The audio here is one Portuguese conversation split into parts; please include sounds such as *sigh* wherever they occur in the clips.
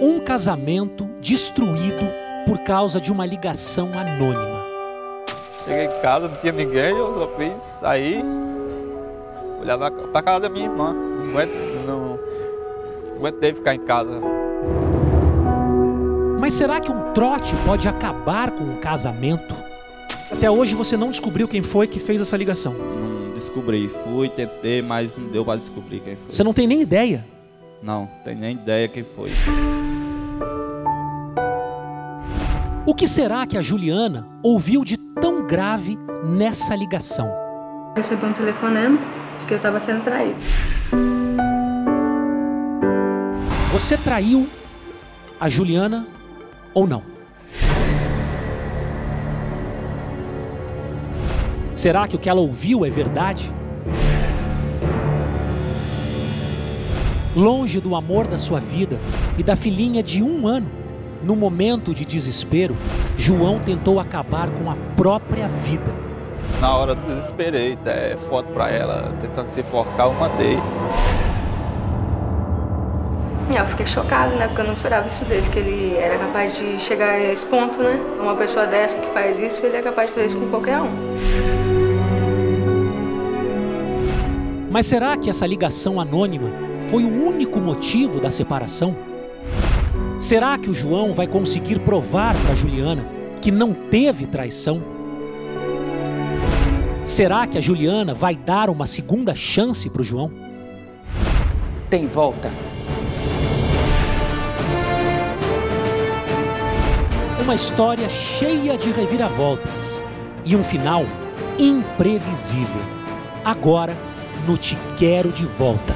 Um casamento destruído por causa de uma ligação anônima. Cheguei em casa, não tinha ninguém, eu só fiz sair, olhar para casa da minha irmã. Não, aguento, não, não aguentei ficar em casa. Mas será que um trote pode acabar com um casamento? Até hoje você não descobriu quem foi que fez essa ligação. Não descobri, fui, tentei, mas não deu para descobrir quem foi. Você não tem nem ideia? Não, tem nem ideia quem foi. O que será que a Juliana ouviu de tão grave nessa ligação? Recebi um telefonema de que eu estava sendo traído. Você traiu a Juliana ou não? Será que o que ela ouviu é verdade? Longe do amor da sua vida e da filhinha de um ano, no momento de desespero, João tentou acabar com a própria vida. Na hora eu desesperei, é, foto para ela, tentando se enforcar, eu mandei. Eu fiquei chocada, né? Porque eu não esperava isso dele, que ele era capaz de chegar a esse ponto, né? Uma pessoa dessa que faz isso, ele é capaz de fazer isso com qualquer um. Mas será que essa ligação anônima foi o único motivo da separação? Será que o João vai conseguir provar para Juliana que não teve traição? Será que a Juliana vai dar uma segunda chance para o João? Tem volta. Uma história cheia de reviravoltas e um final imprevisível. Agora, no Te Quero de Volta.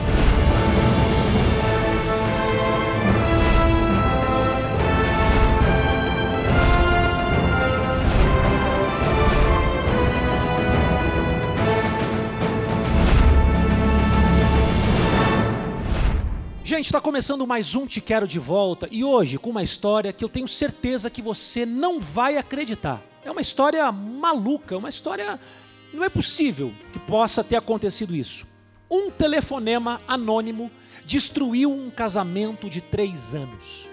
Gente, está começando mais um Te Quero de Volta e hoje com uma história que eu tenho certeza que você não vai acreditar. É uma história maluca, uma história. Não é possível que possa ter acontecido isso. Um telefonema anônimo destruiu um casamento de três anos.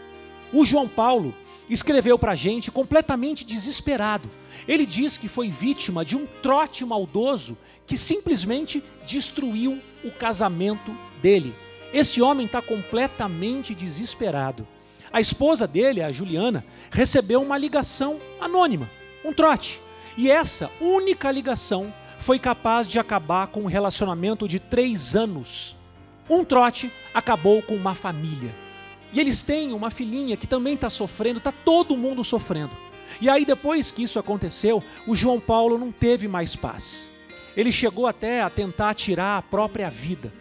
O João Paulo escreveu para a gente completamente desesperado. Ele diz que foi vítima de um trote maldoso que simplesmente destruiu o casamento dele. Esse homem está completamente desesperado. A esposa dele, a Juliana, recebeu uma ligação anônima, um trote. E essa única ligação foi capaz de acabar com um relacionamento de três anos. Um trote acabou com uma família. E eles têm uma filhinha que também está sofrendo, está todo mundo sofrendo. E aí, depois que isso aconteceu, o João Paulo não teve mais paz. Ele chegou até a tentar tirar a própria vida.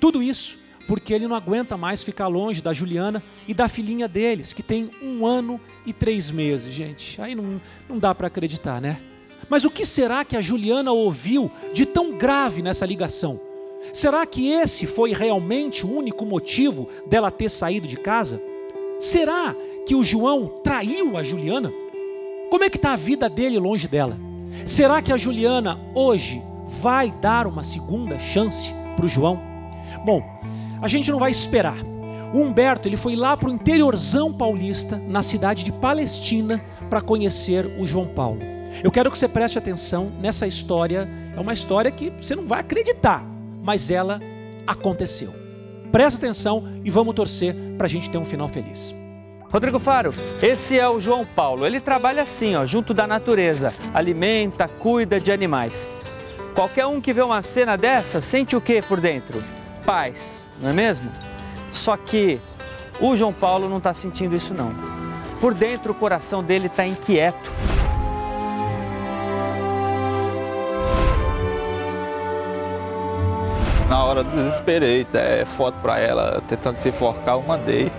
Tudo isso porque ele não aguenta mais ficar longe da Juliana e da filhinha deles, que tem um ano e três meses, gente. Aí não, não dá para acreditar, né? Mas o que será que a Juliana ouviu de tão grave nessa ligação? Será que esse foi realmente o único motivo dela ter saído de casa? Será que o João traiu a Juliana? Como é que está a vida dele longe dela? Será que a Juliana hoje vai dar uma segunda chance para o João? Bom, a gente não vai esperar. O Humberto ele foi lá para o interiorzão paulista, na cidade de Palestina, para conhecer o João Paulo. Eu quero que você preste atenção nessa história. É uma história que você não vai acreditar, mas ela aconteceu. Presta atenção e vamos torcer para a gente ter um final feliz. Rodrigo Faro, esse é o João Paulo. Ele trabalha assim, ó, junto da natureza, alimenta, cuida de animais. Qualquer um que vê uma cena dessa sente o que por dentro? Paz, não é mesmo? Só que o João Paulo não está sentindo isso não. Por dentro o coração dele está inquieto. Na hora eu desesperei, é, foto para ela, tentando se enforcar, eu mandei.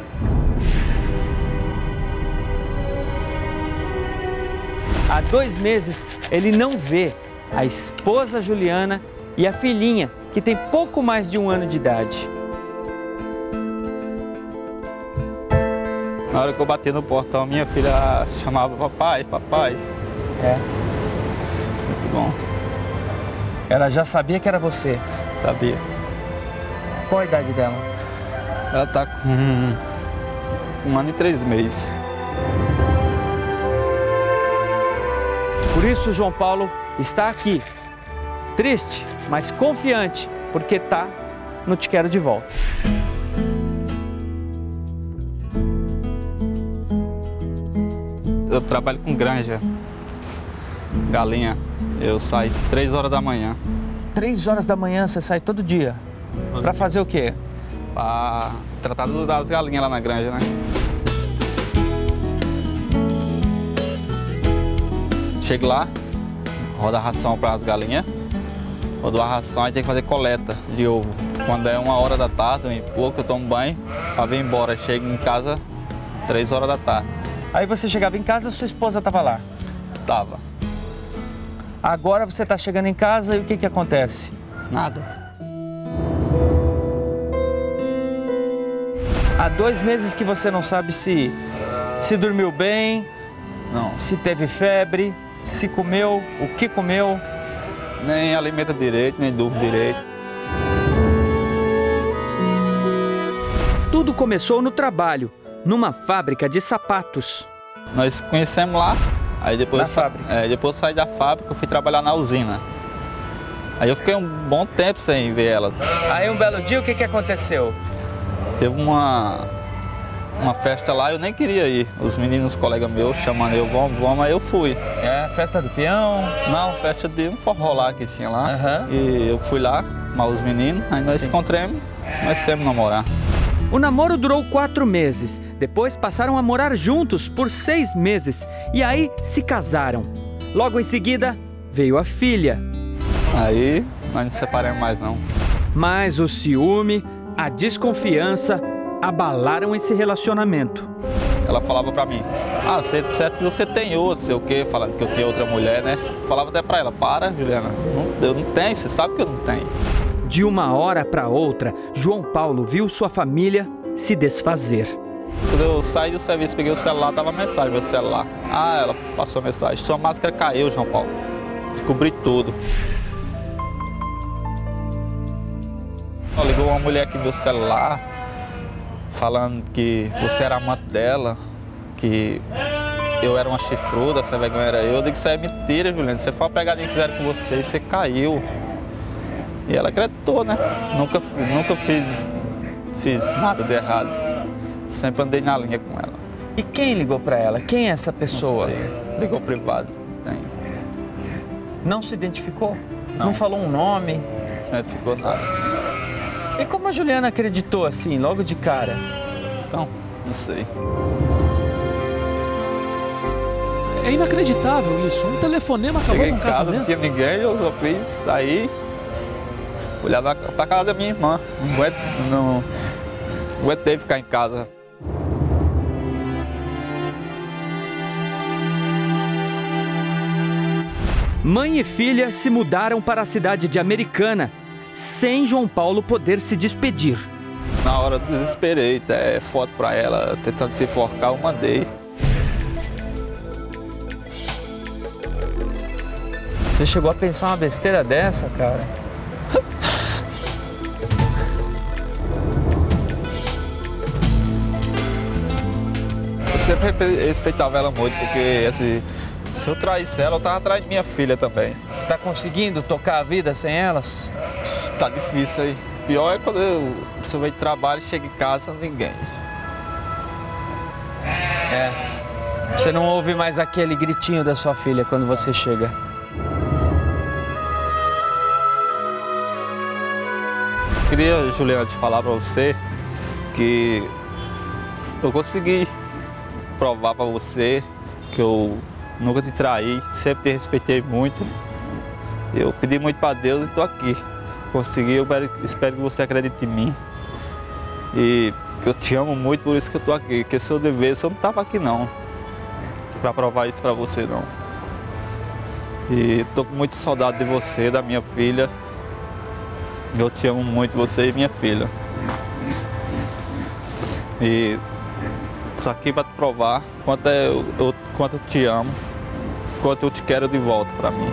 Há dois meses ele não vê a esposa Juliana e a filhinha, que tem pouco mais de um ano de idade. Na hora que eu bati no portão, minha filha chamava papai, papai. É. Muito bom, Ela já sabia que era você. sabia. Qual a idade dela? Ela tá com um ano e três meses. Por isso, João Paulo está aqui, triste, mas confiante, porque está no Te Quero de Volta. Eu trabalho com granja, galinha. Eu saio três horas da manhã Três horas da manhã você sai todo dia. Para fazer o quê? para tratar das galinhas lá na granja, né? Chego lá, roda a ração para as galinhas. Rodo a ração e tem que fazer coleta de ovo. Quando é uma hora da tarde, um e pouco, eu tomo banho para vir embora. Chego em casa três horas da tarde. Aí você chegava em casa, sua esposa estava lá. Tava. Agora você está chegando em casa e o que, que acontece? Nada. Há dois meses que você não sabe se, se dormiu bem, Não. se teve febre, se comeu, o que comeu. Nem alimenta direito, nem durmo direito. Tudo começou no trabalho, numa fábrica de sapatos. Nós conhecemos lá, aí depois, Na fábrica. É, depois eu saí da fábrica, eu fui trabalhar na usina. Aí eu fiquei um bom tempo sem ver ela. Aí um belo dia o que, que aconteceu? Teve uma, uma festa lá, eu nem queria ir. Os meninos, colegas meus, chamando eu, vamos, vamos, aí eu fui. É, festa do peão. Não, festa de um forró lá que tinha lá. Aham. E eu fui lá, mas os meninos, aí nós Sim. encontramos, nós sempre namorar. O namoro durou quatro meses. Depois passaram a morar juntos por seis meses. E aí se casaram. Logo em seguida veio a filha. Aí nós não separamos mais não. Mas o ciúme, a desconfiança abalaram esse relacionamento. Ela falava pra mim, ah, certo que você tem outro, sei o quê, falando que eu tenho outra mulher, né? Falava até pra ela, para, Juliana, não, eu não tenho, você sabe que eu não tenho. De uma hora para outra, João Paulo viu sua família se desfazer. Quando eu saí do serviço, peguei o celular, tava mensagem meu celular. Ah, ela passou mensagem, sua máscara caiu, João Paulo. Descobri tudo. Ligou uma mulher aqui no meu celular, falando que você era amante dela, que eu era uma chifruda, essa vergonha era eu. Eu digo, isso é mentira, Juliana. Você foi uma pegadinha que fizeram com você você caiu. E ela acreditou, né? Nunca, nunca fiz, fiz nada de errado. Sempre andei na linha com ela. E quem ligou para ela? Quem é essa pessoa? Não sei. Ligou privado. Tem. Não se identificou? Não. Não. falou um nome? Não ficou nada. E como a Juliana acreditou assim, logo de cara? Então, não sei. É inacreditável isso. Um telefonema acabou Cheguei com em um casa, não casamento. tinha ninguém, eu só fiz sair, olhar na, pra casa da minha irmã. Não aguento, não, não aguentei ficar em casa. Mãe e filha se mudaram para a cidade de Americana, sem João Paulo poder se despedir. Na hora eu desesperei, até foto pra ela, tentando se enforcar, eu mandei. Você chegou a pensar uma besteira dessa, cara? Sempre respe- respeitava ela muito, porque assim, se eu traísse ela, eu tava atrás de minha filha também. Tá conseguindo tocar a vida sem elas? Tá difícil aí. Pior é quando eu, se eu venho de trabalho e chego em casa, ninguém. É. Você não ouve mais aquele gritinho da sua filha quando você chega. Queria, Juliana, te falar pra você que eu consegui provar pra você que eu nunca te traí, sempre te respeitei muito. Eu pedi muito pra Deus e tô aqui. Consegui, eu espero- que você acredite em mim. E que eu te amo muito, por isso que eu tô aqui. Que se eu devesse, eu não tava aqui não. Pra provar isso pra você não. E tô com muita saudade de você, da minha filha. Eu te amo muito, você e minha filha. E tô aqui para te provar quanto eu, eu- quanto eu te amo, quanto eu te quero de volta para mim.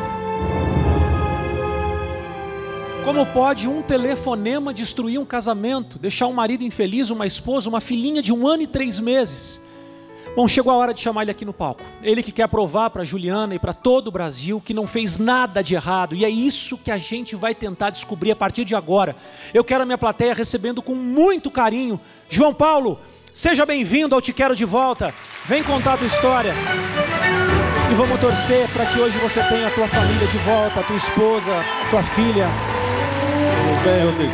Como pode um telefonema destruir um casamento, deixar um marido infeliz, uma esposa, uma filhinha de um ano e três meses? Bom, chegou a hora de chamar ele aqui no palco. Ele que quer provar para Juliana e para todo o Brasil que não fez nada de errado. E é isso que a gente vai tentar descobrir a partir de agora. Eu quero a minha plateia recebendo com muito carinho. João Paulo, seja bem-vindo ao Te Quero de Volta. Vem contar a tua história. E vamos torcer para que hoje você tenha a tua família de volta, a tua esposa, a tua filha. Tudo bem, Rodrigo?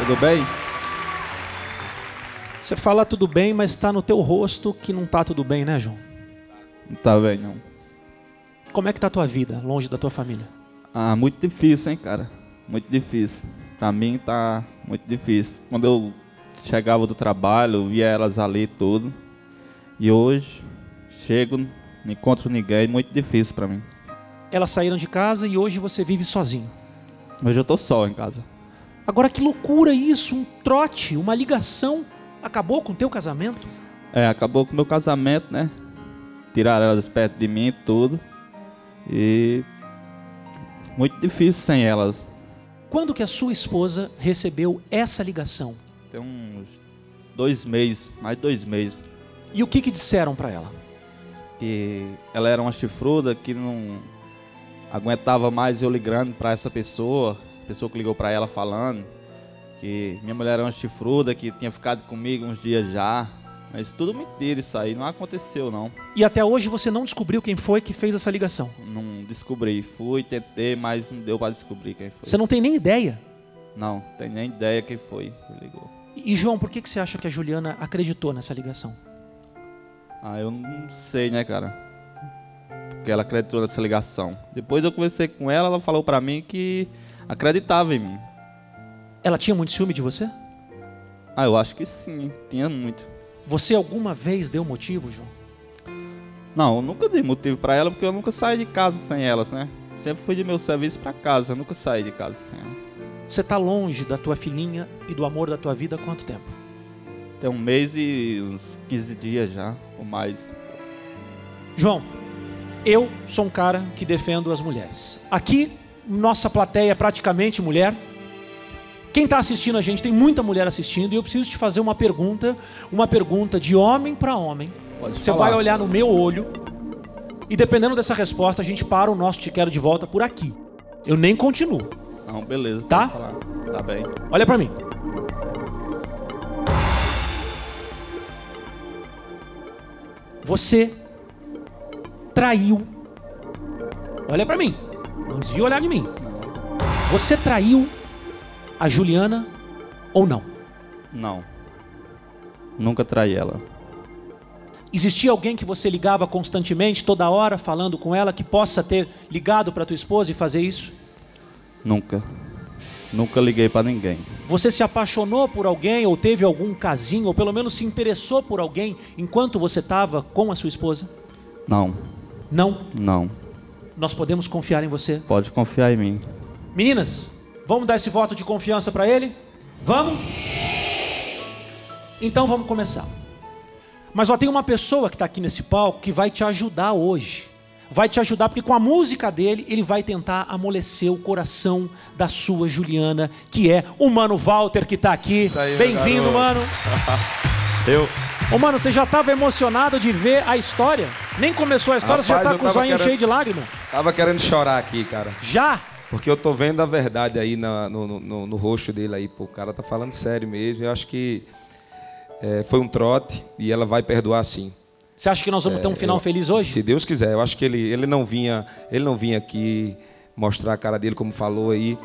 Tudo bem? Você fala tudo bem, mas está no teu rosto que não está tudo bem, né, João? Não tá bem, não. Como é que tá a tua vida, longe da tua família? Ah, muito difícil, hein, cara? Muito difícil. Pra mim tá muito difícil. Quando eu chegava do trabalho, via elas ali tudo. E hoje, chego, não encontro ninguém, muito difícil pra mim. Elas saíram de casa e hoje você vive sozinho. Hoje eu tô só em casa. Agora que loucura isso, um trote, uma ligação, acabou com o teu casamento? É, acabou com o meu casamento, né? Tiraram elas perto de mim e tudo. E muito difícil sem elas. Quando que a sua esposa recebeu essa ligação? Tem uns dois meses, mais dois meses. E o que que disseram para ela? Que ela era uma chifruda que não aguentava mais eu ligando para essa pessoa. A pessoa que ligou para ela falando que minha mulher era uma chifruda, que tinha ficado comigo uns dias já. Mas tudo mentira isso aí, não aconteceu não. E até hoje você não descobriu quem foi que fez essa ligação? Não descobri. Fui, tentei, mas não deu para descobrir quem foi. Você não tem nem ideia. Não, tem nem ideia quem foi que ligou. E João, por que que você acha que a Juliana acreditou nessa ligação? Ah, eu não sei, né, cara? Porque ela acreditou nessa ligação. Depois eu conversei com ela, ela falou pra mim que acreditava em mim. Ela tinha muito ciúme de você? Ah, eu acho que sim, tinha muito. Você alguma vez deu motivo, João? Não, eu nunca dei motivo pra ela porque eu nunca saí de casa sem elas, né? Sempre fui de meu serviço pra casa, eu nunca saí de casa sem ela. Você tá longe da tua filhinha e do amor da tua vida há quanto tempo? Tem um mês e uns 15 dias já, ou mais. João, eu sou um cara que defendo as mulheres. Aqui, nossa plateia é praticamente mulher. Quem está assistindo a gente, tem muita mulher assistindo, e eu preciso te fazer uma pergunta, uma pergunta de homem para homem. Pode Você falar. vai olhar no meu olho, e dependendo dessa resposta, a gente para o nosso Te Quero de volta por aqui. Eu nem continuo. Não, beleza. Tá? Tá bem. Olha para mim. Você traiu. Olha para mim. Não desvia olhar de mim. Você traiu a Juliana ou não? Não. Nunca traí ela. Existia alguém que você ligava constantemente, toda hora, falando com ela, que possa ter ligado para tua esposa e fazer isso? Nunca. Nunca liguei pra ninguém. Você se apaixonou por alguém ou teve algum casinho, ou pelo menos se interessou por alguém enquanto você estava com a sua esposa? Não, Não. não. Nós podemos confiar em você. Pode confiar em mim. Meninas, vamos dar esse voto de confiança para ele? Vamos? Então vamos começar. Mas ó, tem uma pessoa que está aqui nesse palco que vai te ajudar hoje. Vai te ajudar porque com a música dele ele vai tentar amolecer o coração da sua Juliana, que é o Mano Walter que está aqui. Bem-vindo, mano. *laughs* Eu, Ô, mano, você já estava emocionado de ver a história? Nem começou a história, você já Rapaz, tá eu com o tava zoinho querendo- cheio de lágrima? tava querendo chorar aqui, cara. Já? Porque eu tô vendo a verdade aí na- no, no, no- rosto dele aí, pô. O cara tá falando sério mesmo. Eu acho que é, foi um trote e ela vai perdoar sim. Você acha que nós vamos ter um final É, Eu- feliz hoje? Se Deus quiser. Eu acho que ele, ele não vinha, ele não vinha aqui mostrar a cara dele como falou aí,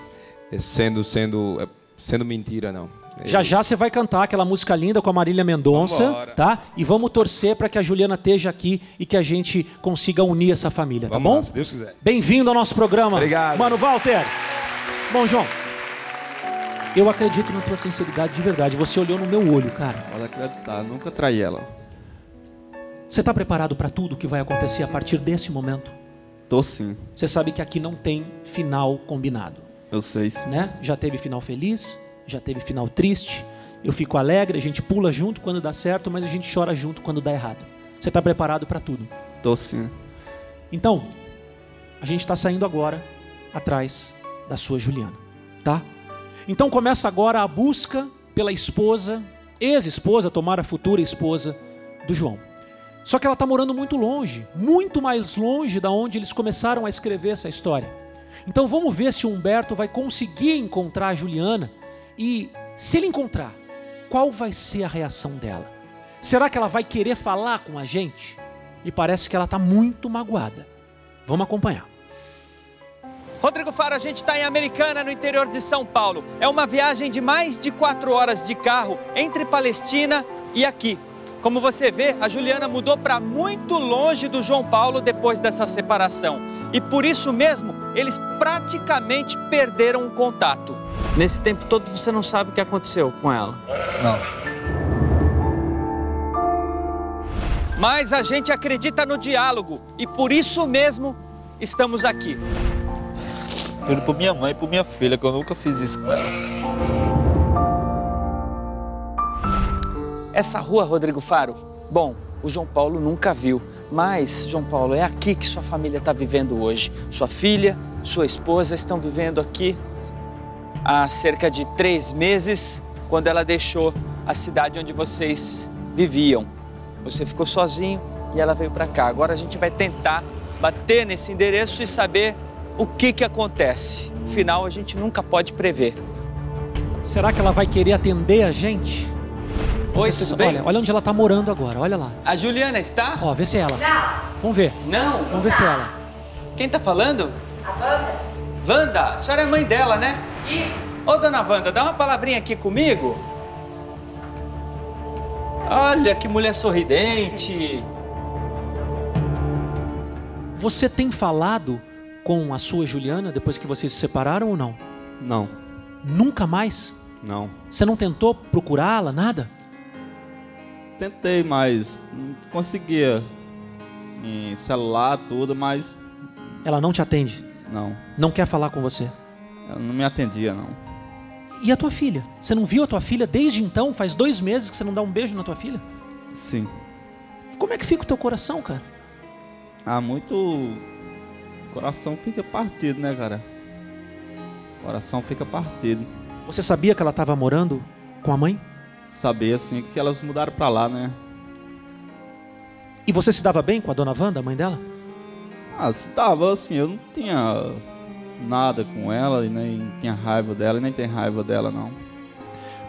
é, sendo sendo é, sendo mentira não. Já já você vai cantar aquela música linda com a Marília Mendonça, Vambora. tá? E vamos torcer para que a Juliana esteja aqui e que a gente consiga unir essa família, tá Vamos bom? lá, se Deus quiser. Bem-vindo ao nosso programa. Obrigado. Mano, Walter. Bom, João, eu acredito na tua sinceridade de verdade. Você olhou no meu olho, cara. Pode acreditar, nunca traí ela. Você está preparado para tudo que vai acontecer a partir desse momento? Tô sim, Você sabe que aqui não tem final combinado. eu sei. né? Já teve final feliz, já teve final triste. Eu fico alegre, a gente pula junto quando dá certo, mas a gente chora junto quando dá errado. Você está preparado para tudo? Tô sim. Então, a gente está saindo agora atrás da sua Juliana, tá? Então começa agora a busca pela esposa, ex-esposa, tomara futura esposa do João. Só que ela está morando muito longe, muito mais longe da onde eles começaram a escrever essa história. Então vamos ver se o Humberto vai conseguir encontrar a Juliana e, se ele encontrar, qual vai ser a reação dela? Será que ela vai querer falar com a gente? E parece que ela está muito magoada. Vamos acompanhar. Rodrigo Faro, a gente está em Americana, no interior de São Paulo. É uma viagem de mais de quatro horas de carro entre Palestina e aqui. Como você vê, a Juliana mudou para muito longe do João Paulo depois dessa separação. E por isso mesmo, eles praticamente perderam o contato. Nesse tempo todo, você não sabe o que aconteceu com ela. Não. Mas a gente acredita no diálogo e por isso mesmo estamos aqui. Tudo por minha mãe e por minha filha, que eu nunca fiz isso com ela. Essa rua, Rodrigo Faro, bom, o João Paulo nunca viu. Mas, João Paulo, é aqui que sua família está vivendo hoje. Sua filha, sua esposa estão vivendo aqui há cerca de três meses, quando ela deixou a cidade onde vocês viviam. Você ficou sozinho e ela veio para cá. Agora a gente vai tentar bater nesse endereço e saber o que, que acontece. Afinal, a gente nunca pode prever. Será que ela vai querer atender a gente? Oi, Vocês- tudo bem? Olha, olha onde ela está morando agora, olha lá. A Juliana está? Ó, vê se é ela. Vamos ver, Não. vamos ver se é ela. Quem tá falando? A Wanda. Wanda, a senhora é mãe dela, né? Isso. Ô, dona Wanda, dá uma palavrinha aqui comigo. Olha que mulher sorridente. Você tem falado com a sua Juliana depois que vocês se separaram ou não? Não, Nunca mais? não. Você não tentou procurá-la, nada? Tentei, mas não conseguia. Em celular, tudo, mas Ela não te atende, não. não quer falar com você. Ela não me atendia, não. E a tua filha? Você não viu a tua filha desde então? Faz dois meses que você não dá um beijo na tua filha? Sim. Como é que fica o teu coração, cara? Ah, muito. O coração fica partido, né, cara? O coração fica partido. Você sabia que ela estava morando com a mãe? Saber, assim, que elas mudaram pra lá, né? E você se dava bem com a dona Wanda, a mãe dela? Ah, se tava assim, eu não tinha nada com ela, e nem tinha raiva dela, e nem tem raiva dela, não.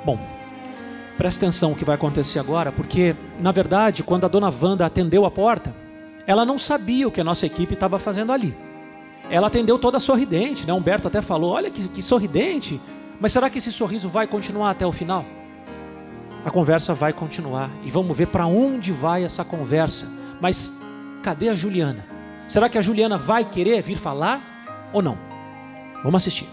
Bom, presta atenção o que vai acontecer agora, porque, na verdade, quando a dona Wanda atendeu a porta, ela não sabia o que a nossa equipe estava fazendo ali. Ela atendeu toda sorridente, né? Humberto até falou: olha que, que sorridente, mas será que esse sorriso vai continuar até o final? A conversa vai continuar e vamos ver para onde vai essa conversa. Mas cadê a Juliana? Será que a Juliana vai querer vir falar ou não? Vamos assistir.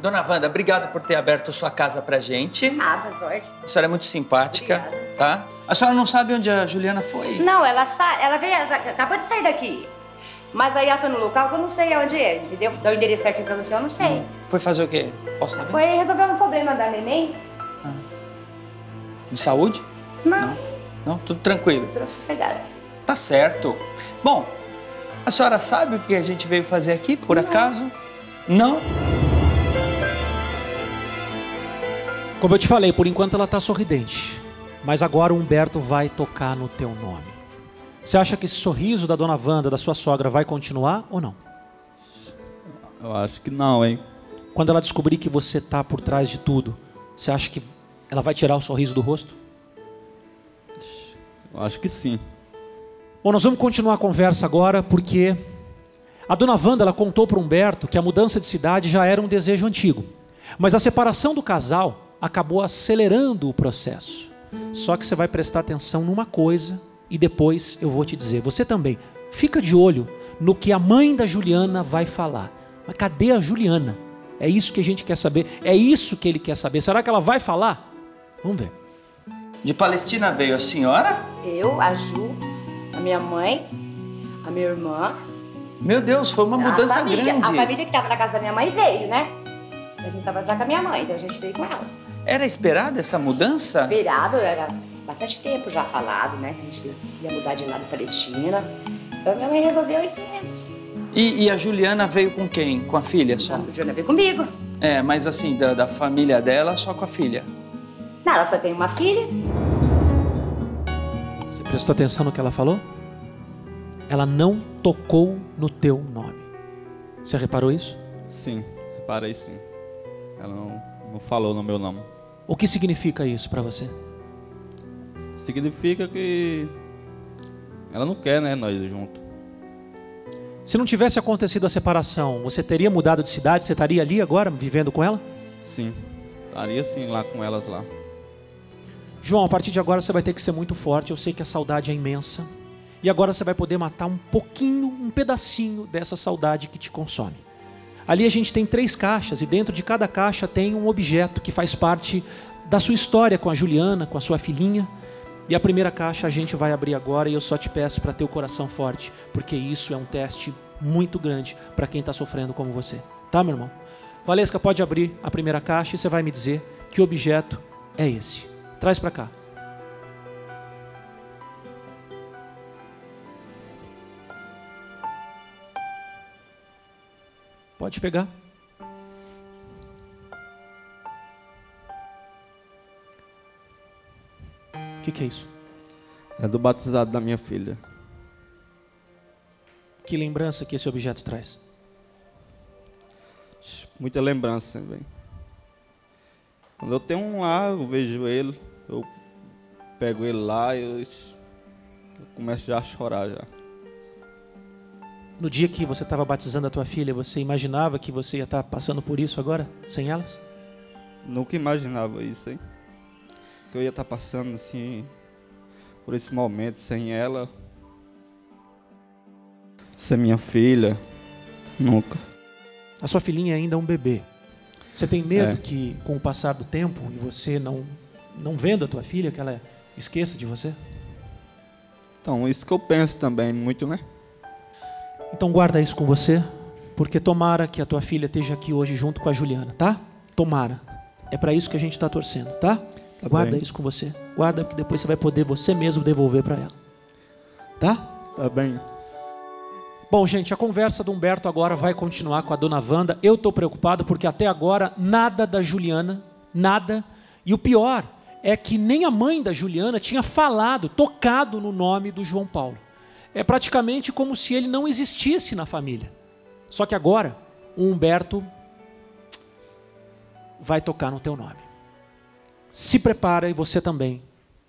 Dona Wanda, obrigado por ter aberto sua casa pra gente. Nada, Zorge. A senhora é muito simpática, tá? A senhora não sabe onde a Juliana foi? Não, ela sai, ela veio, ela acabou de sair daqui. Mas aí ela foi no local que eu não sei onde é, entendeu? Dá o endereço certinho pra você, eu não sei. Foi fazer o quê? Posso saber? Foi resolver um problema da neném? De saúde? Não, Não, tudo tranquilo. tudo sossegada. Tá certo. Bom, a senhora sabe o que a gente veio fazer aqui, por acaso? Não? Como eu te falei, por enquanto ela está sorridente. Mas agora o Humberto vai tocar no teu nome. Você acha que esse sorriso da dona Wanda, da sua sogra, vai continuar ou não? Eu acho que não, hein? Quando ela descobrir que você tá por trás de tudo, você acha que ela vai tirar o sorriso do rosto? Eu acho que sim. Bom, nós vamos continuar a conversa agora, porque a dona Wanda ela contou para Humberto que a mudança de cidade já era um desejo antigo. Mas a separação do casal acabou acelerando o processo. Só que você vai prestar atenção numa coisa e depois eu vou te dizer. Você também, fica de olho no que a mãe da Juliana vai falar. Mas cadê a Juliana? É isso que a gente quer saber. É isso que ele quer saber. Será que ela vai falar? Vamos ver. De Palestina veio a senhora? Eu, a Ju, a minha mãe, a minha irmã. Meu Deus, foi uma a mudança família, grande. A família que tava na casa da minha mãe veio, né? A gente tava já com a minha mãe, então a gente veio com ela. Era esperada essa mudança? Esperado, era bastante tempo já falado, né? Que a gente ia mudar de lá da Palestina. Então minha mãe resolveu e viemos. E, e a Juliana veio com quem? Com a filha só? A Juliana veio comigo. É, mas assim, da, da família dela, só com a filha. Não, ela só tem uma filha. Você prestou atenção no que ela falou? Ela não tocou no teu nome. Você reparou isso? Sim, reparei sim. Ela não, não falou no meu nome. O que significa isso para você? Significa que ela não quer, né, nós juntos. Se não tivesse acontecido a separação, você teria mudado de cidade? Você estaria ali agora, vivendo com ela? Sim, estaria sim lá com elas lá. João, a partir de agora você vai ter que ser muito forte. Eu sei que a saudade é imensa. E agora você vai poder matar um pouquinho, um pedacinho dessa saudade que te consome. Ali a gente tem três caixas e dentro de cada caixa tem um objeto que faz parte da sua história com a Juliana, com a sua filhinha. E a primeira caixa a gente vai abrir agora e eu só te peço para ter o coração forte, porque isso é um teste muito grande para quem está sofrendo como você. Tá, meu irmão? Valesca, pode abrir a primeira caixa e você vai me dizer que objeto é esse. Traz para cá. Pode pegar. O que, que é isso? É do batizado da minha filha. Que lembrança que esse objeto traz? Muita lembrança também. Quando eu tenho um lá, eu vejo ele, eu pego ele lá e eu, eu começo já a chorar já. No dia que você estava batizando a tua filha, você imaginava que você ia estar passando por isso agora, sem elas? Nunca imaginava isso, hein? Que eu ia estar passando assim por esse momento sem ela, sem minha filha, nunca. A sua filhinha ainda é um bebê. Você tem medo É. que, com o passar do tempo, e você não, não vendo a tua filha, que ela esqueça de você? Então, isso que eu penso também muito, né? Então guarda isso com você, porque tomara que a tua filha esteja aqui hoje junto com a Juliana, tá? Tomara. É para isso que a gente está torcendo, tá? Tá guarda bem. isso com você. Guarda, porque depois você vai poder você mesmo devolver para ela. Tá? Tá bem. Bom, gente, a conversa do Humberto agora vai continuar com a dona Wanda. Eu estou preocupado porque até agora nada da Juliana, nada. E o pior é que nem a mãe da Juliana tinha falado, tocado no nome do João Paulo. É praticamente como se ele não existisse na família. Só que agora o Humberto vai tocar no teu nome. Se prepara e você também.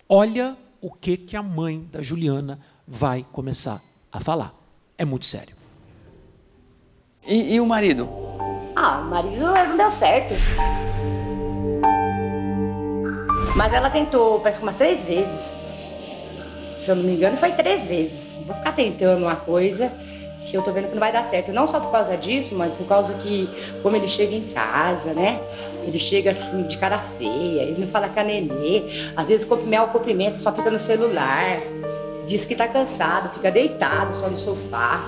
Olha o que que a mãe da Juliana vai começar a falar. É muito sério. E, e o marido? Ah, o marido não deu certo. Mas ela tentou, parece que umas três vezes. Se eu não me engano, foi três vezes. Vou ficar tentando uma coisa que eu tô vendo que não vai dar certo. Não só por causa disso, mas por causa que, como ele chega em casa, né? Ele chega assim, de cara feia, ele não fala com a nenê. Às vezes, cumprimenta o cumprimento, só fica no celular. Diz que tá cansado, fica deitado só no sofá.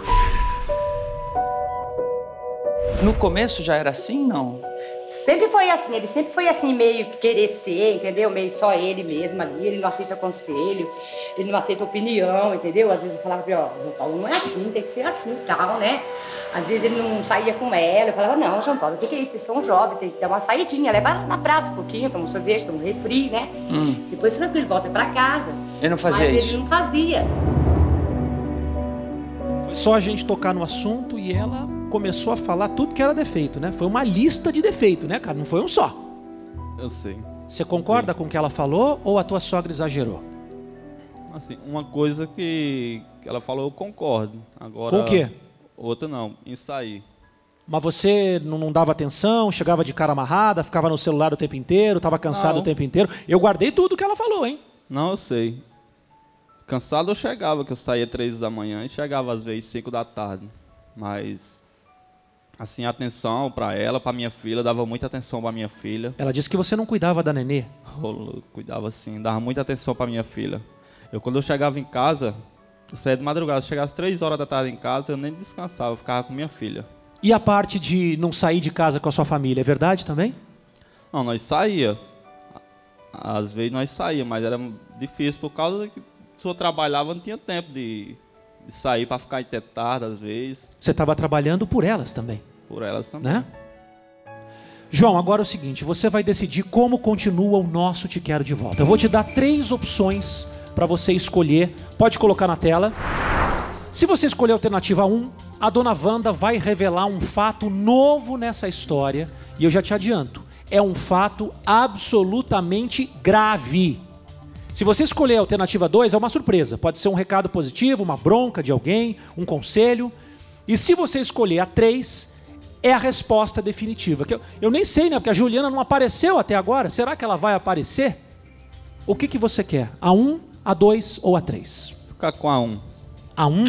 No começo já era assim, não? Sempre foi assim, ele sempre foi assim, meio que querer ser, entendeu? Meio só ele mesmo ali, ele não aceita conselho, ele não aceita opinião, entendeu? Às vezes eu falava pra ele, ó, João Paulo não é assim, tem que ser assim e tal, né? Às vezes ele não saía com ela, eu falava, não, João Paulo, o que, que é isso? Vocês são jovens, tem que dar uma saidinha, leva ela na praça um pouquinho, toma um sorvete, toma um refri, né? Hum, Depois tranquilo, volta pra casa. ele não fazia Mas isso. ele não fazia. Foi só a gente tocar no assunto e ela começou a falar tudo que era defeito, né? Foi uma lista de defeito, né, cara? Não foi um só. Eu sei. Você concorda com o que ela falou ou a tua sogra exagerou? Assim, uma coisa que, que ela falou, eu concordo. Agora, Com o quê? Outra não, em sair. Mas você não, não dava atenção, chegava de cara amarrada, ficava no celular o tempo inteiro, estava cansado Não. o tempo inteiro. Eu guardei tudo que ela falou, hein? Não, eu sei. Cansado eu chegava, que eu saía três da manhã e chegava às vezes cinco da tarde. Mas, assim, atenção para ela, para minha filha, dava muita atenção para minha filha. Ela disse que você não cuidava da nenê. Eu cuidava assim, dava muita atenção para minha filha. Eu, quando eu chegava em casa, eu saía de madrugada, se eu chegasse três horas da tarde em casa, eu nem descansava, eu ficava com minha filha. E a parte de não sair de casa com a sua família, é verdade também? Não, nós saía. Às vezes nós saía, mas era difícil por causa que se eu trabalhava não tinha tempo de, de sair para ficar entetada às vezes, Você estava trabalhando por elas também, por elas também. né? João, agora é o seguinte: você vai decidir como continua o nosso Te Quero de Volta. Eu vou te dar três opções para você escolher. Pode colocar na tela. Se você escolher a alternativa 1, a dona Wanda vai revelar um fato novo nessa história. E eu já te adianto: é um fato absolutamente grave. Se você escolher a alternativa 2, é uma surpresa. Pode ser um recado positivo, uma bronca de alguém, um conselho. E se você escolher a 3, é a resposta definitiva. Que eu, eu nem sei, né? Porque a Juliana não apareceu até agora. Será que ela vai aparecer? O que, que você quer? A 1, a 2 ou a 3? Ficar com a um. A 1?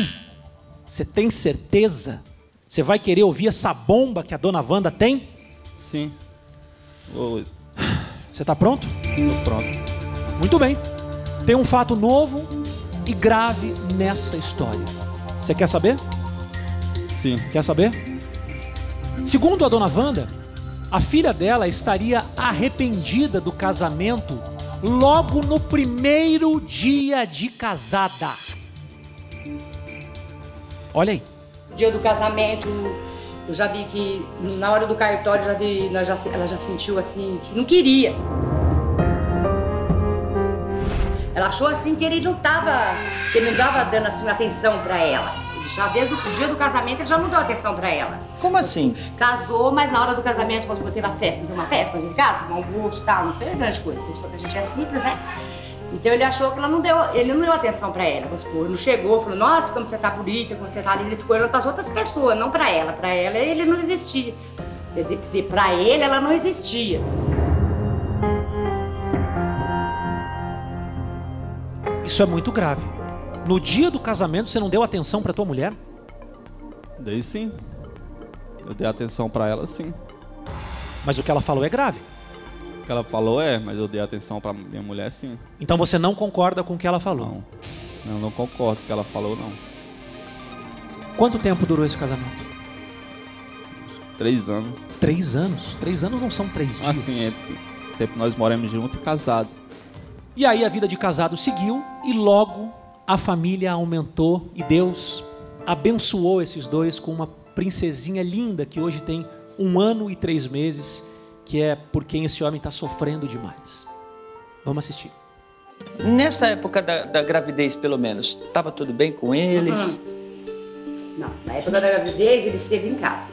Você tem certeza? Você vai querer ouvir essa bomba que a dona Wanda tem? Sim. Você está pronto? tô pronto. Muito bem. Tem um fato novo e grave nessa história. Você quer saber? Sim. Quer saber? Segundo a dona Wanda, a filha dela estaria arrependida do casamento logo no primeiro dia de casada. Olha aí. Dia do casamento, eu já vi que na hora do cartório já vi, nós já, ela já sentiu assim que não queria. Ela achou assim que ele não tava, que ele não dava dando assim atenção pra ela. Ele já desde o dia do casamento ele já não deu atenção pra ela. Como assim? Casou, mas na hora do casamento, quando teve a festa, não tem uma festa, quando a gente casa, um almoço tal, não fez grande coisa. Só que a gente é simples, né? Então ele achou que ela não deu, ele não deu atenção pra ela, vamos supor. Não chegou, falou, nossa, como você tá bonita, como você tá linda. Ele ficou olhando pras outras pessoas, não pra ela. Pra ela, ele não existia. Quer dizer, pra ele, ela não existia. Isso é muito grave. No dia do casamento você não deu atenção para tua mulher? Daí sim. Eu dei atenção pra ela sim. Mas o que ela falou é grave. O que ela falou é, mas eu dei atenção pra minha mulher sim. Então você não concorda com o que ela falou. Não. Eu não concordo com o que ela falou, não. Quanto tempo durou esse casamento? Três anos. Três anos. Três anos não são três dias. Assim, é tempo nós moramos juntos e casados. E aí a vida de casado seguiu e logo a família aumentou e Deus abençoou esses dois com uma princesinha linda que hoje tem um ano e três meses, que é por quem esse homem está sofrendo demais. Vamos assistir. Nessa época da, da gravidez, pelo menos, tava tudo bem com eles? Não, na época da gravidez ele esteve em casa.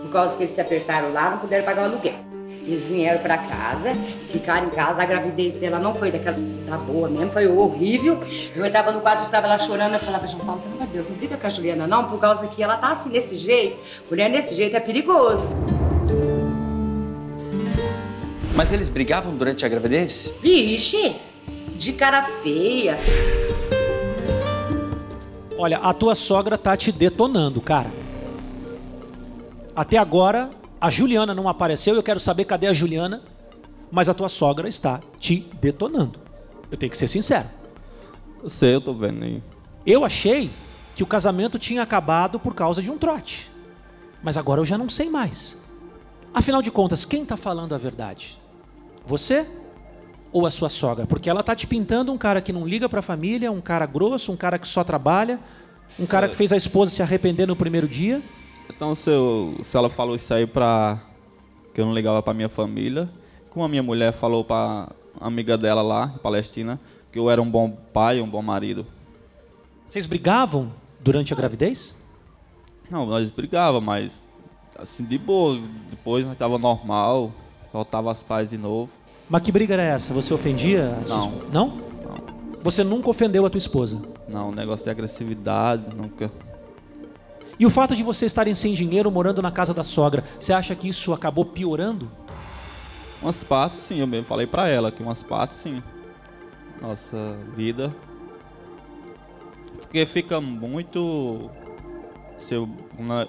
Por causa que eles se apertaram lá, não puderam pagar o aluguel. Eles vieram pra casa, ficaram em casa, a gravidez dela não foi daquela da boa mesmo, foi horrível. Eu entrava no quarto, estava lá chorando, eu falava, João Paulo, pelo amor de Deus, não briga com a Juliana não, por causa que ela tá assim, desse jeito. Mulher desse jeito é perigoso. Mas eles brigavam durante a gravidez? Vixe, de cara feia. Olha, a tua sogra tá te detonando, cara. Até agora, a Juliana não apareceu, eu quero saber cadê a Juliana, mas a tua sogra está te detonando. Eu tenho que ser sincero. Eu sei, eu tô vendo aí. Eu achei que o casamento tinha acabado por causa de um trote. Mas agora eu já não sei mais. Afinal de contas, quem está falando a verdade? Você ou a sua sogra? Porque ela tá te pintando um cara que não liga para a família, um cara grosso, um cara que só trabalha, um cara que fez a esposa se arrepender no primeiro dia. Então, se, eu- se ela falou isso aí pra. que eu não ligava pra minha família, como a minha mulher falou pra amiga dela lá, em Palestina, que eu era um bom pai, um bom marido. Vocês brigavam durante a gravidez? Não, nós brigava, mas assim, de boa. Depois nós tava normal, voltava as paz de novo. Mas que briga era essa? Você ofendia a sua Não. esposa? Não? Não, Você nunca ofendeu a tua esposa? não, negócio de agressividade, nunca. E o fato de vocês estarem sem dinheiro morando na casa da sogra, você acha que isso acabou piorando? Umas partes sim, eu mesmo falei pra ela que umas partes sim. Nossa vida. Porque fica muito. Se eu,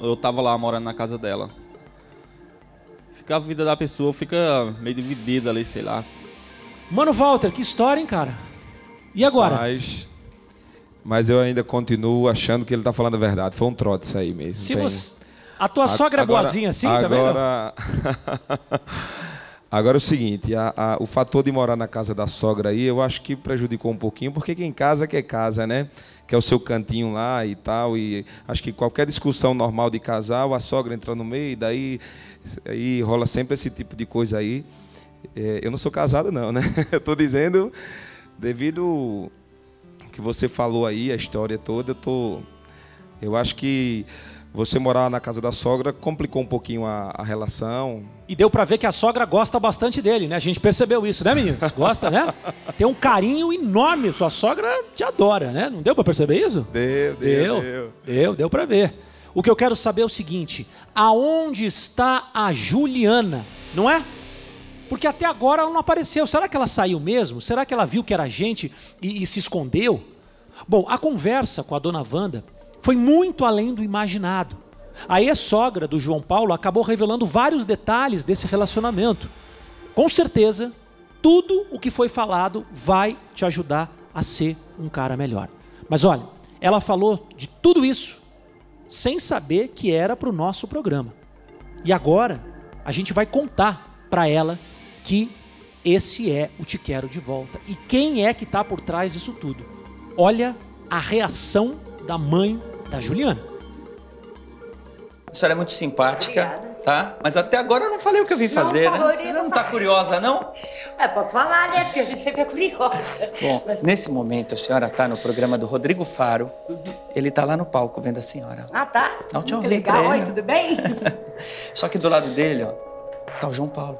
eu tava lá morando na casa dela. Fica a vida da pessoa, fica meio dividida ali, sei lá. Mano, Walter, que história, hein, cara? E agora? Mas, mas eu ainda continuo achando que ele tá falando a verdade. Foi um trote isso aí mesmo. Se Tem- você... A tua sogra é Agora- boazinha assim, tá vendo? agora... *laughs* Agora é o seguinte, a- a- o fator de morar na casa da sogra aí, eu acho que prejudicou um pouquinho, porque quem casa quer casa, né? Quer o seu cantinho lá e tal. E acho que qualquer discussão normal de casal, a sogra entra no meio, e daí aí rola sempre esse tipo de coisa aí. É, eu não sou casado, não, né? *laughs* Eu estou dizendo, devido que você falou aí, a história toda, eu tô. Eu acho que você morar na casa da sogra complicou um pouquinho a, a relação. E deu pra ver que a sogra gosta bastante dele, né? A gente percebeu isso, né, meninos? *laughs* Gosta, né? Tem um carinho enorme. Sua sogra te adora, né? Não deu pra perceber isso? Deu, Deu, deu, deu para ver. O que eu quero saber é o seguinte: aonde está a Juliana? Não é? Porque até agora ela não apareceu. Será que ela saiu mesmo? Será que ela viu que era gente e, e se escondeu? Bom, a conversa com a dona Wanda foi muito além do imaginado. A ex-sogra do João Paulo acabou revelando vários detalhes desse relacionamento. Com certeza, tudo o que foi falado vai te ajudar a ser um cara melhor. Mas olha, ela falou de tudo isso sem saber que era para o nosso programa. E agora a gente vai contar para ela que esse é o Te Quero de Volta. E quem é que está por trás disso tudo? Olha a reação da mãe da Juliana. A senhora é muito simpática, Obrigada. tá? Mas até agora eu não falei o que eu vim Não fazer, né? falou, A senhora não não tá sabe. curiosa, não? É, pode falar, né? Porque a gente sempre é curiosa. Bom, Mas- nesse momento a senhora tá no programa do Rodrigo Faro. Ele tá lá no palco vendo a senhora. Ah, tá. Dá um Que tchauzinho legal. pra ele. Oi, tudo bem? *laughs* Só que do lado dele, ó, tá o João Paulo.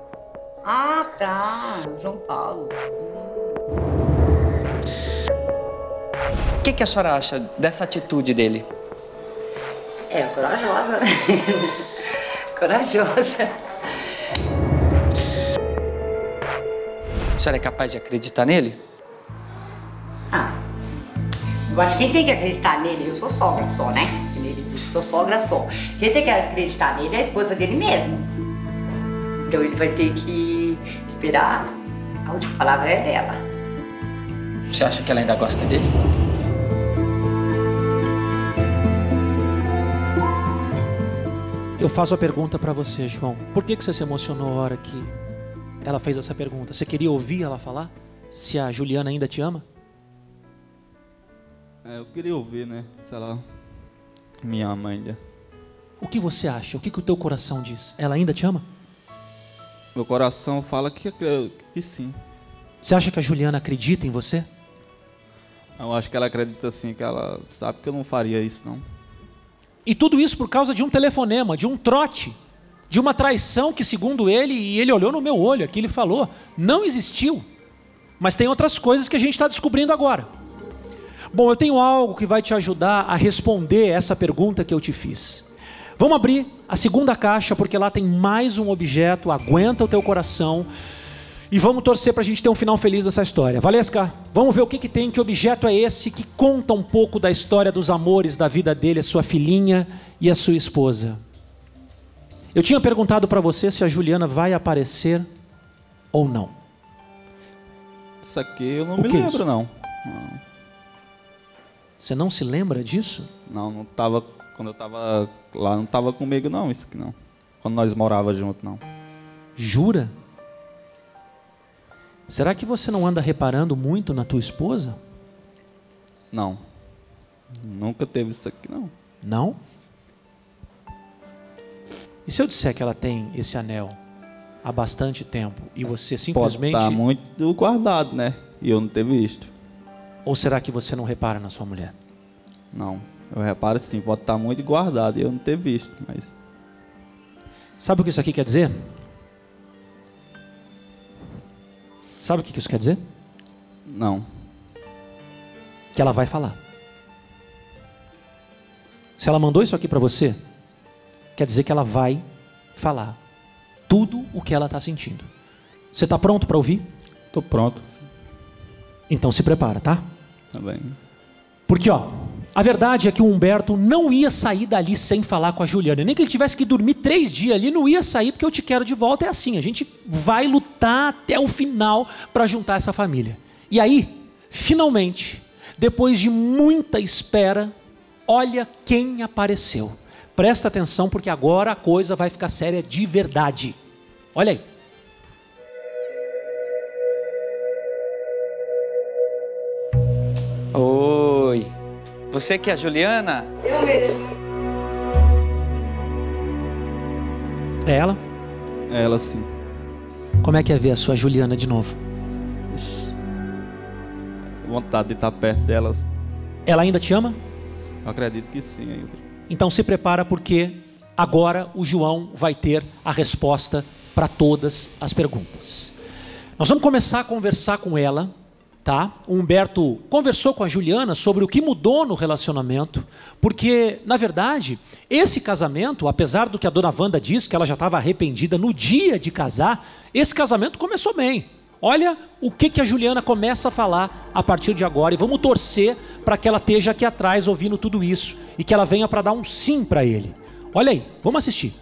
Ah, tá. João Paulo. O que, que a senhora acha dessa atitude dele? É, corajosa, né? *laughs* corajosa. A senhora é capaz de acreditar nele? Ah, eu acho que quem tem que acreditar nele, eu sou sogra só, né? Ele disse, sou sogra só. Quem tem que acreditar nele é a esposa dele mesmo. Então ele vai ter que esperar a última palavra é dela. Você acha que ela ainda gosta dele? Eu faço a pergunta para você, João. Por que, que você se emocionou a hora que ela fez essa pergunta? Você queria ouvir ela falar? Se a Juliana ainda te ama? É, eu queria ouvir, né? Se ela me ama ainda. O que você acha? O que, que o teu coração diz? Ela ainda te ama? Meu coração fala que, que sim. Você acha que a Juliana acredita em você? Eu acho que ela acredita sim, que ela sabe que eu não faria isso, não. E tudo isso por causa de um telefonema, de um trote, de uma traição que, segundo ele, e ele olhou no meu olho, aqui ele falou, não existiu. Mas tem outras coisas que a gente está descobrindo agora. Bom, eu tenho algo que vai te ajudar a responder essa pergunta que eu te fiz. Vamos abrir a segunda caixa, porque lá tem mais um objeto, aguenta o teu coração. E vamos torcer para a gente ter um final feliz dessa história. Valesca, vamos ver o que, que tem, que objeto é esse que conta um pouco da história dos amores da vida dele, a sua filhinha e a sua esposa. Eu tinha perguntado para você se a Juliana vai aparecer ou não. Isso aqui eu não O me é lembro, isso? não. Você não se lembra disso? Não, não tava. Quando eu tava lá, não tava comigo, não, isso aqui não. Quando nós morava junto, não. Jura? Será que você não anda reparando muito na tua esposa? Não. Nunca teve isso aqui, não. Não? E se eu disser que ela tem esse anel há bastante tempo e você Pode simplesmente. estar muito guardado, né? E eu não ter visto. Ou será que você não repara na sua mulher? Não. Eu reparo sim, pode estar muito guardado e eu não ter visto, mas. Sabe o que isso aqui quer dizer? Sabe o que isso quer dizer? Não. Que ela vai falar. Se ela mandou isso aqui para você, quer dizer que ela vai falar tudo o que ela está sentindo. Você está pronto para ouvir? Tô pronto. Então se prepara, tá? Tá bem. Porque, ó, a verdade é que o Humberto não ia sair dali sem falar com a Juliana. Nem que ele tivesse que dormir três dias ali, não ia sair porque eu te quero de volta. É assim, a gente vai lutar até o final para juntar essa família. E aí, finalmente, depois de muita espera, olha quem apareceu. Presta atenção porque agora a coisa vai ficar séria de verdade. Olha aí. Você que é a Juliana? Eu mesmo. É ela? É ela sim. Como é que é ver a sua Juliana de novo? Vontade de estar perto delas. Ela ainda te ama? Eu acredito que sim ainda. Então se prepara porque agora o João vai ter a resposta para todas as perguntas. Nós vamos começar a conversar com ela, tá? O Humberto conversou com a Juliana sobre o que mudou no relacionamento, porque na verdade, esse casamento, apesar do que a dona Wanda disse que ela já estava arrependida no dia de casar, esse casamento começou bem. Olha o que, que a Juliana começa a falar a partir de agora e vamos torcer para que ela esteja aqui atrás ouvindo tudo isso e que ela venha para dar um sim para ele. Olha aí, vamos assistir.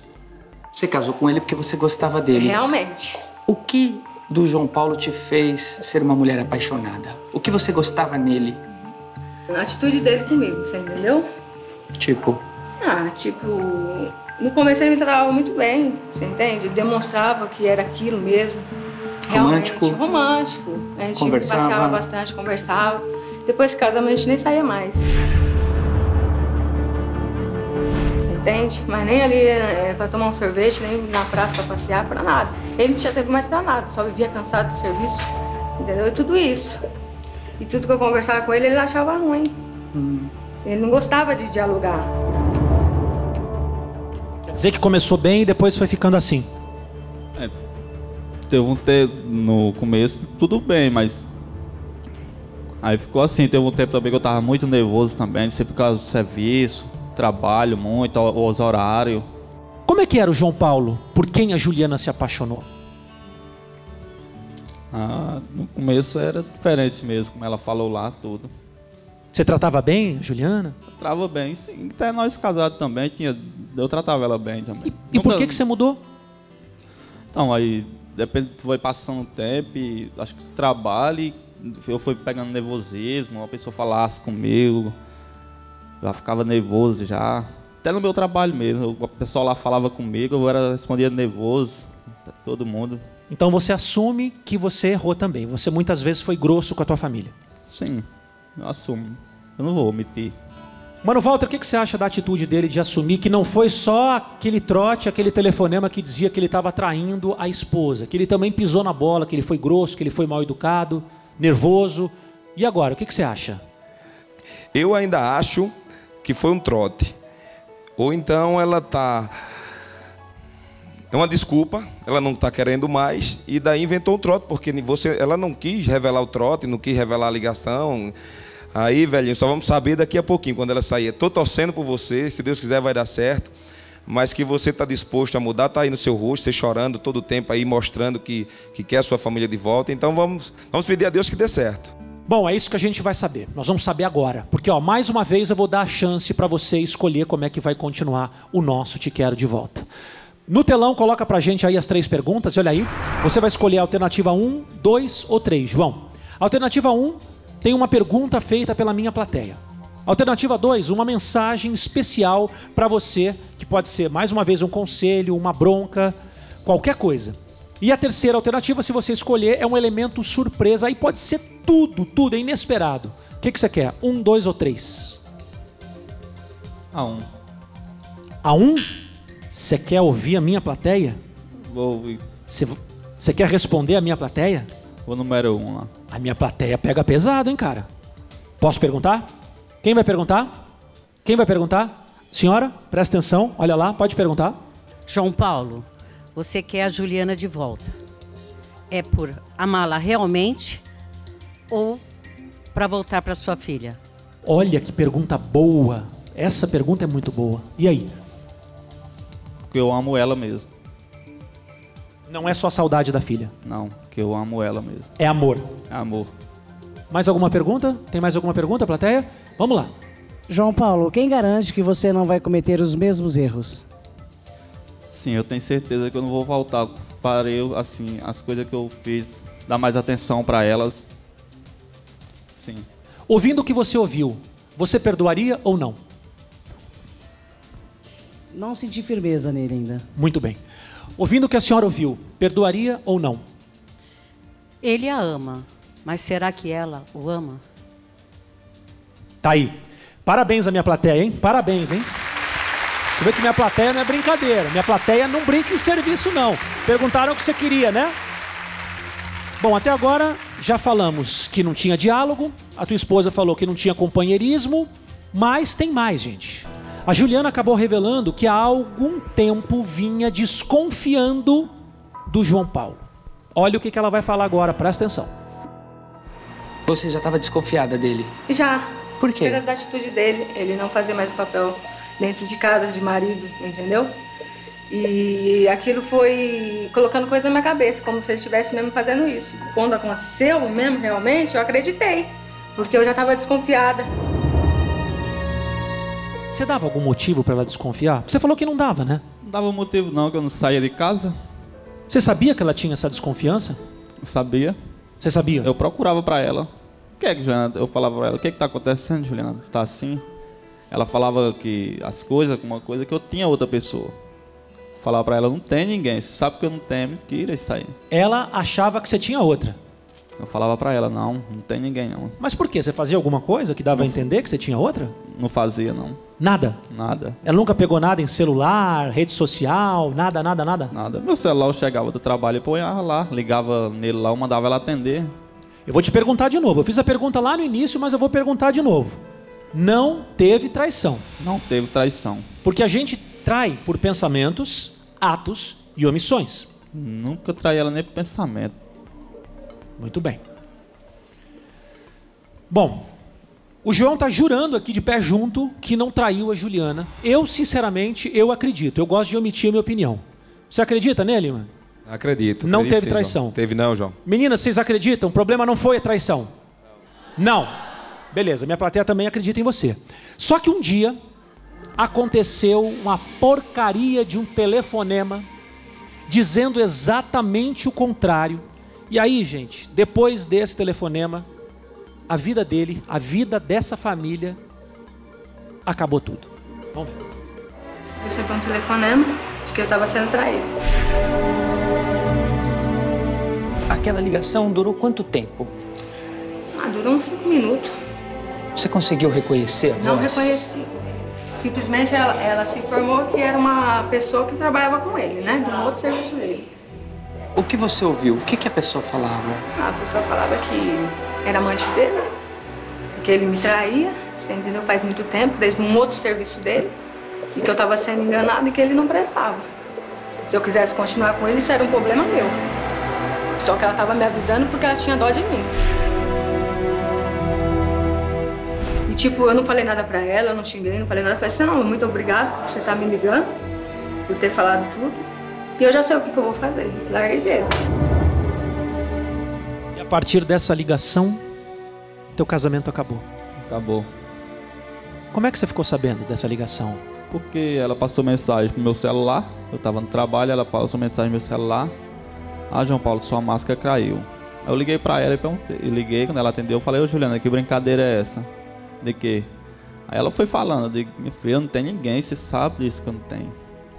Você casou com ele porque você gostava dele. Realmente. O que do João Paulo te fez ser uma mulher apaixonada? O que você gostava nele? A atitude dele comigo, você entendeu? Tipo, Ah, tipo, no começo ele me tratava muito bem, você entende? Ele demonstrava que era aquilo mesmo. Romântico? Realmente, romântico. A gente Conversava? passeava bastante, conversava. Depois que casamos, a gente nem saía mais. Mas nem ali é, pra tomar um sorvete, nem na praça pra passear, pra nada. Ele não tinha tempo mais pra nada, só vivia cansado do serviço. Entendeu? E tudo isso. E tudo que eu conversava com ele, ele achava ruim. Ele não gostava de dialogar. Quer dizer que começou bem e depois foi ficando assim. Teve um tempo, no começo, tudo bem, mas. Aí ficou assim, teve um tempo também que eu tava muito nervoso também, sempre por causa do serviço, trabalho muito, os horários. Como é que era o João Paulo? Por quem a Juliana se apaixonou? Ah, no começo era diferente mesmo, como ela falou lá, tudo. Você tratava bem a Juliana? Trava bem, sim. Até nós casados também, tinha, eu tratava ela bem também. E por Nunca- que, que você mudou? Então, aí, depende, foi passando o tempo, e acho que trabalho, e eu fui pegando nervosismo, uma pessoa falasse comigo, já ficava nervoso já. Até no meu trabalho mesmo, o pessoal lá falava comigo, eu era, respondia nervoso, todo mundo. Então você assume que você errou também. Você muitas vezes foi grosso com a tua família. Sim, eu assumo. Eu não vou omitir. Mano Walter, o que que você acha da atitude dele de assumir que não foi só aquele trote, aquele telefonema que dizia que ele estava traindo a esposa, que ele também pisou na bola, que ele foi grosso, que ele foi mal educado, nervoso. E agora, o que que você acha? Eu ainda acho que foi um trote. Ou então ela tá é uma desculpa, ela não está querendo mais e daí inventou o trote porque você, ela não quis revelar o trote, não quis revelar a ligação. Aí, velhinho, só vamos saber daqui a pouquinho quando ela sair. Estou torcendo por você, se Deus quiser vai dar certo. Mas que você está disposto a mudar, está aí no seu rosto, você chorando todo o tempo aí, mostrando que, que quer a sua família de volta. Então vamos, vamos pedir a Deus que dê certo. Bom, é isso que a gente vai saber. Nós vamos saber agora. Porque, ó, mais uma vez eu vou dar a chance para você escolher como é que vai continuar o nosso Te Quero de Volta. No telão, coloca pra gente aí as três perguntas. Olha aí. Você vai escolher a alternativa 1, 2 ou 3. João. Alternativa 1 tem uma pergunta feita pela minha plateia. Alternativa 2, uma mensagem especial para você, que pode ser mais uma vez um conselho, uma bronca, qualquer coisa. E a terceira alternativa, se você escolher, é um elemento surpresa. Aí pode ser tudo, tudo, é inesperado. O que, que você quer? Um, dois ou três? A um. A um? Você quer ouvir a minha plateia? Vou ouvir. Você, quer responder a minha plateia? O número um lá. A minha plateia pega pesado, hein, cara? Posso perguntar? Quem vai perguntar? Quem vai perguntar? Senhora, presta atenção, olha lá, pode perguntar. João Paulo, você quer a Juliana de volta. É por amá-la realmente ou para voltar para sua filha? Olha que pergunta boa. Essa pergunta é muito boa. E aí? Porque eu amo ela mesmo. Não é só saudade da filha, Não, que eu amo ela mesmo. é amor. É amor. Mais alguma pergunta? Tem mais alguma pergunta, plateia? Vamos lá. João Paulo, quem garante que você não vai cometer os mesmos erros? Sim, eu tenho certeza que eu não vou voltar para eu, assim, as coisas que eu fiz, dar mais atenção para elas. Sim. Ouvindo o que você ouviu, você perdoaria ou não? Não senti firmeza nele ainda. Muito bem. Ouvindo o que a senhora ouviu, perdoaria ou não? Ele a ama, mas será que ela o ama? Tá aí. Parabéns à minha plateia, hein? Parabéns, hein? Você vê que minha plateia não é brincadeira. Minha plateia não brinca em serviço, não. Perguntaram o que você queria, né? Bom, até agora já falamos que não tinha diálogo, a tua esposa falou que não tinha companheirismo, mas tem mais, gente. A Juliana acabou revelando que há algum tempo vinha desconfiando do João Paulo. Olha o que ela vai falar agora, presta atenção. Você já estava desconfiada dele? Já. Por quê? Pelas atitudes dele, ele não fazia mais o papel dentro de casa de marido, entendeu? E aquilo foi colocando coisa na minha cabeça, como se ele estivesse mesmo fazendo isso. Quando aconteceu mesmo, realmente, eu acreditei, porque eu já estava desconfiada. Você dava algum motivo para ela desconfiar? Você falou que não dava, né? Não dava motivo não, que eu não saía de casa. Você sabia que ela tinha essa desconfiança? Eu sabia. Você sabia? Eu procurava para ela. O que é que, Juliana? Eu falava para ela, o que é que tá acontecendo, Juliana? Tu tá assim? Ela falava que as coisas, uma coisa que eu tinha outra pessoa. Falava para ela, não tem ninguém. Você sabe que eu não tenho, mentira isso aí. Ela achava que você tinha outra. Eu falava para ela, não, não tem ninguém não. Mas por quê? Você fazia alguma coisa que dava não, a entender que você tinha outra? Não fazia, não. Nada? Nada. Ela nunca pegou nada em celular, rede social, nada, nada, nada? Nada. Meu celular eu chegava do trabalho e punhava lá, ligava nele lá, eu mandava ela atender. Eu vou te perguntar de novo. Eu fiz a pergunta lá no início, mas eu vou perguntar de novo. Não teve traição. Não teve traição. Porque a gente trai por pensamentos, atos e omissões. Nunca traí ela nem por pensamento. Muito bem. Bom, o João está jurando aqui de pé junto que não traiu a Juliana. Eu, sinceramente, eu acredito. Eu gosto de omitir a minha opinião. Você acredita nele, mano? Acredito. Não acredito teve sim, traição. João. Teve não, João. Meninas, vocês acreditam? O problema não foi a traição. Não. não. Beleza, minha plateia também acredita em você. Só que um dia aconteceu uma porcaria de um telefonema dizendo exatamente o contrário e aí, gente, depois desse telefonema, a vida dele, a vida dessa família, acabou tudo. Vamos ver. Recebi um telefonema de que eu estava sendo traído. Aquela ligação durou quanto tempo? Ah, durou uns cinco minutos. Você conseguiu reconhecer a Não voz? reconheci. Simplesmente ela, ela se informou que era uma pessoa que trabalhava com ele, né? Um outro serviço dele. O que você ouviu? O que, que a pessoa falava? A pessoa falava que era amante dele, que ele me traía, você entendeu? Faz muito tempo, desde um outro serviço dele, e que eu estava sendo enganada e que ele não prestava. Se eu quisesse continuar com ele, isso era um problema meu. Só que ela estava me avisando porque ela tinha dó de mim. E tipo, eu não falei nada pra ela, eu não xinguei, não falei nada. Eu falei assim, não, muito obrigado por você estar tá me ligando, por ter falado tudo. E eu já sei o que, que eu vou fazer. Larguei dele. E a partir dessa ligação, teu casamento acabou. Acabou. Como é que você ficou sabendo dessa ligação? Porque ela passou mensagem pro meu celular. Eu tava no trabalho, ela passou mensagem no meu celular. Ah, João Paulo, sua máscara caiu. Eu liguei pra ela e perguntei. liguei, quando ela atendeu, eu falei, ô Juliana, que brincadeira é essa? De quê? Aí ela foi falando, digo, meu filho, não tem ninguém, você sabe disso que eu não tenho.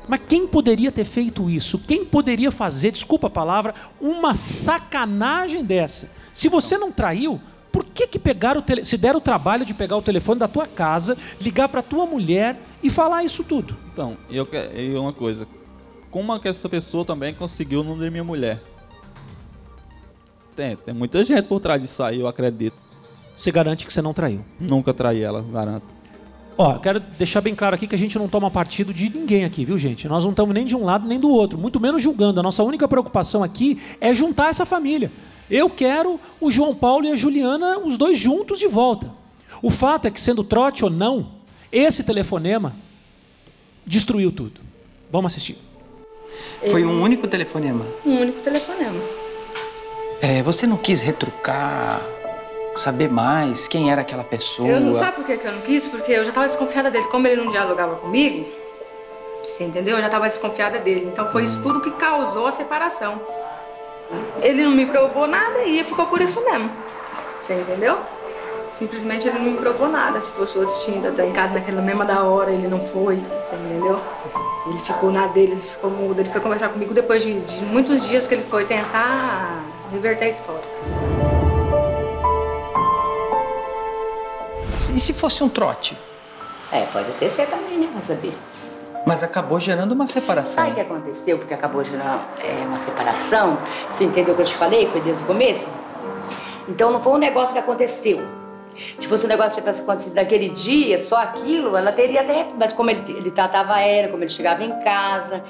Mas quem poderia ter feito isso? Quem poderia fazer, desculpa a palavra, uma sacanagem dessa? Se você não traiu, por que, que pegaram tele... se deram o trabalho de pegar o telefone da tua casa, ligar para tua mulher e falar isso tudo? Então, eu e uma coisa, como é que essa pessoa também conseguiu o número da minha mulher? Tem, tem muita gente por trás disso aí, eu acredito. Você garante que você não traiu? Nunca traí ela, garanto. Ó, quero deixar bem claro aqui que a gente não toma partido de ninguém aqui, viu, gente? Nós não estamos nem de um lado nem do outro, muito menos julgando. A nossa única preocupação aqui é juntar essa família. Eu quero o João Paulo e a Juliana, os dois juntos de volta. O fato é que, sendo trote ou não, esse telefonema destruiu tudo. Vamos assistir. Foi um único telefonema? Um único telefonema. É, você não quis retrucar saber mais quem era aquela pessoa. Eu não sabe por que eu não quis? Porque eu já estava desconfiada dele. Como ele não dialogava comigo, você entendeu? Eu já estava desconfiada dele. Então foi isso tudo que causou a separação. Ele não me provou nada e ficou por isso mesmo. Você entendeu? Simplesmente ele não me provou nada. Se fosse outro tinha ido em casa naquela mesma da hora, ele não foi. Você entendeu? Ele ficou na dele, ele ficou mudo. Ele foi conversar comigo depois de, de muitos dias que ele foi tentar reverter a história. E se fosse um trote? É, pode até ser também, né? Vai saber. Mas acabou gerando uma separação. Sabe o que aconteceu? Porque acabou gerando é, uma separação. Você entendeu o que eu te falei? Foi desde o começo? Então não foi um negócio que aconteceu. Se fosse um negócio que tivesse acontecido naquele dia, só aquilo, ela teria até. Mas como ele, ele tratava ela, como ele chegava em casa,